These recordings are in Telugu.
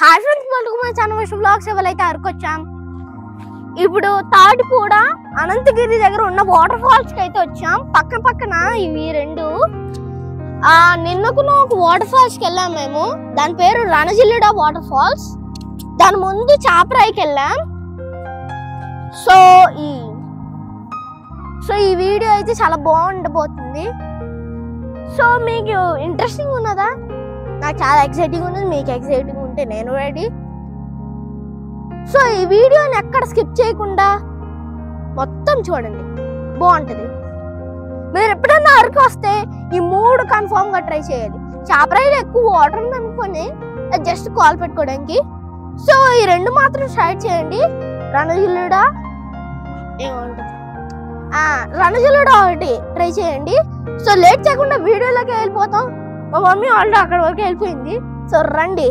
హాయ్ ఫ్రెండ్స్ మనకు మా ఛానల్. బ్లాగ్స్ ఎవరైతే అరకొచ్చాం ఇప్పుడు తాటిపూడ అనంతగిరి దగ్గర ఉన్న వాటర్ ఫాల్స్కి అయితే వచ్చాం. పక్కన పక్కన ఇవి రెండు. ఆ నిన్నకున్న ఒక వాటర్ ఫాల్స్కి వెళ్ళాం మేము. దాని పేరు రణజిల్లుడ వాటర్ ఫాల్స్ దాని ముందు చాపరాయికి వెళ్ళాం. సో ఈ సో ఈ వీడియో అయితే చాలా బాగుండబోతుంది. సో మీకు ఇంట్రెస్టింగ్ ఉన్నదా? నాకు చాలా ఎక్సైటింగ్ ఉంది మీకు ఎక్సైటింగ్ ఉంటే నేను రెడీ సో ఈ వీడియోని ఎక్కడ స్కిప్ చేయకుండా మొత్తం చూడండి. బాగుంటది. మీరు ఎప్పుడన్నా అరకు వస్తే ఈ మూడు కన్ఫామ్గా ట్రై చేయాలి. చాపరాయిలో ఎక్కువ వాటర్ ఉంది అనుకోని జస్ట్ కాల్ పెట్టుకోవడానికి. సో ఈ రెండు మాత్రం ట్రై చేయండి. రణజిల్లుడా? రణజిల్లుడా ఒకటి ట్రై చేయండి. సో లేట్ చేయకుండా వీడియోలోకి వెళ్ళిపోతాం. మా మమ్మీ ఆల్రెడీ అక్కడ వరకు వెళ్ళిపోయింది. సో రండి.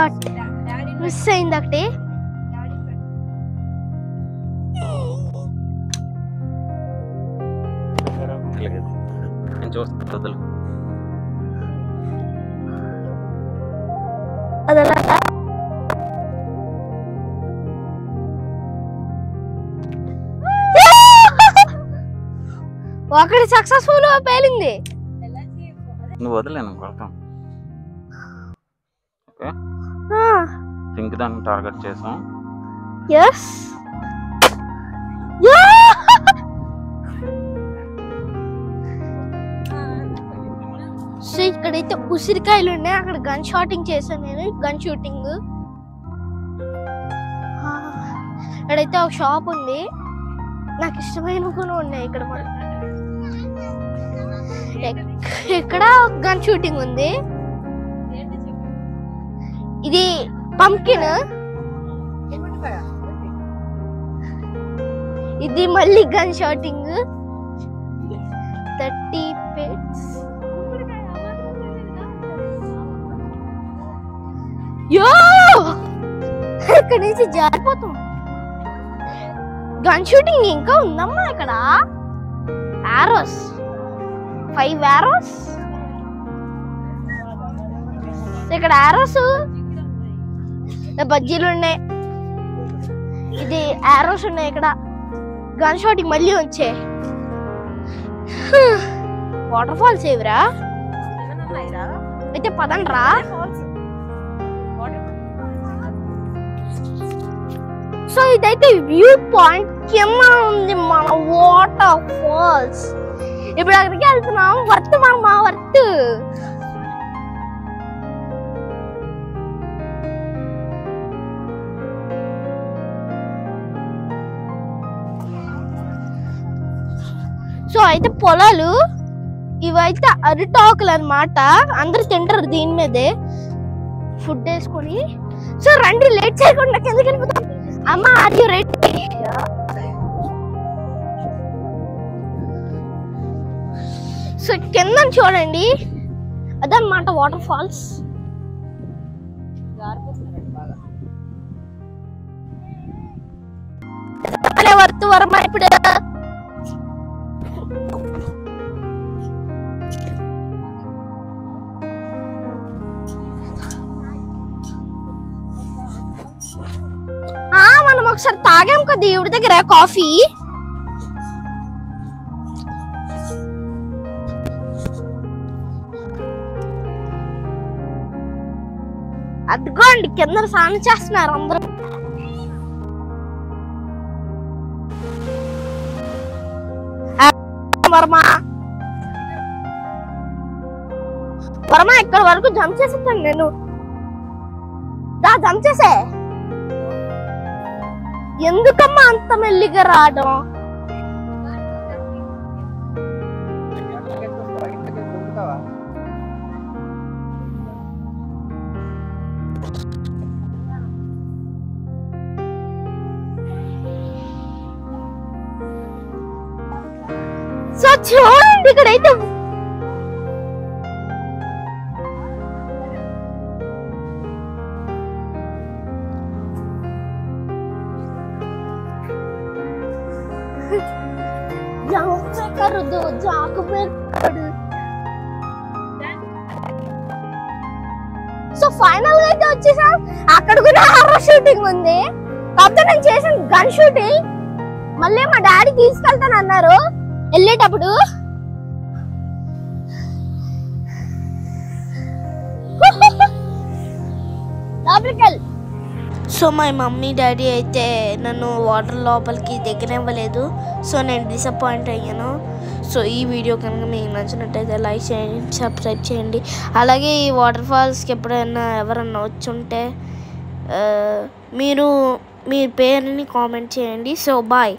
షార్ట్ మిస్ అయింది ఒకటి అదలా? ఒకటి సక్సెస్ఫుల్ పేలింది. నువ్వు వదిలేను కొడతాం ఓకే? పింక్ దాన్ని టార్గెట్ చేసాం. ఎస్ సో ఇక్కడైతే ఉసిరికాయలు ఉన్నాయి. అక్కడ గన్ షాటింగ్ చేశాను నేను. గన్ షూటింగ్ ఇక్కడైతే ఒక షాప్ ఉంది. నాకు ఇష్టమైన కూడా ఉన్నాయి ఇక్కడ ఇక్కడ గన్ షూటింగ్ ఉంది? ఇది పంకిన్ ఇది మళ్ళీ గన్ షాటింగ్ థర్టీ పెట్స్ యో! ఇక్కడ నుంచి జారిపోతాం. గన్ షూటింగ్ ఇంకా ఉందమ్మా ఇక్కడ ఆరోస్ ఫైవ్ ఆరోస్ ఇక్కడ ఆరోస్ బజ్జీలు ఉన్నాయి. ఇది ఆరోస్ ఉన్నాయి ఇక్కడ. గన్ షాటింగ్ మళ్ళీ వచ్చే. వాటర్ ఫాల్స్ ఏవిరా? అయితే పదండ్రా సో ఇదైతే వ్యూ పాయింట్ కింద ఉంది మన వాటర్ ఫాల్స్ ఇప్పుడు అక్కడికి వెళ్తున్నాం. వర్త్ మన మా వర్త్ సో అయితే పొలాలు ఇవైతే అరిటాకులు అన్నమాట అందరు తింటారు దీని మీదే. ఫుడ్ వేసుకొని. సో రండి లేట్ చేయకుండా కిందకి వెళ్ళిపోతాం అమ్మ ఆర్ యూ రెడీ సో కింద చూడండి. అదనమాట వాటర్ ఫాల్స్ వర్త్ వరమ ఇప్పుడు ఒకసారి తాగాం కదా దేవుడి దగ్గర కాఫీ? అదిగోండి కింద స్నానం చేస్తున్నారు అందరూ. వర్మ వర్మ. వరమా ఇక్కడ వరకు జంప్ చేసేస్తాను నేను. జంప్ చేసే. ఎందుకమ్మా అంత మెల్లిగా రావడం? సో చూడండి ఇక్కడైతే కరుదు జాకు పెడతాడు సో ఫైనల్గా అయితే వచ్చేసాం. అక్కడ కూడా హారర్ షూటింగ్ ఉంది కాకపోతే నేను చేసిన గన్ షూటింగ్ మళ్ళీ మా డాడీ తీసుకెళ్తాను అన్నారు. వెళ్ళేటప్పుడు. లోపలికి సో మా మమ్మీ డాడీ అయితే నన్ను వాటర్ లోపలికి దిగనివ్వలేదు సో నేను డిసప్పాయింట్ అయ్యాను. సో ఈ వీడియో కనుక మీకు నచ్చినట్టయితే లైక్ చేయండి సబ్స్క్రైబ్ చేయండి. అలాగే ఈ వాటర్ ఫాల్స్కి ఎప్పుడైనా ఎవరన్నా వచ్చుంటే మీరు మీ పేరుని కామెంట్ చేయండి. So bye.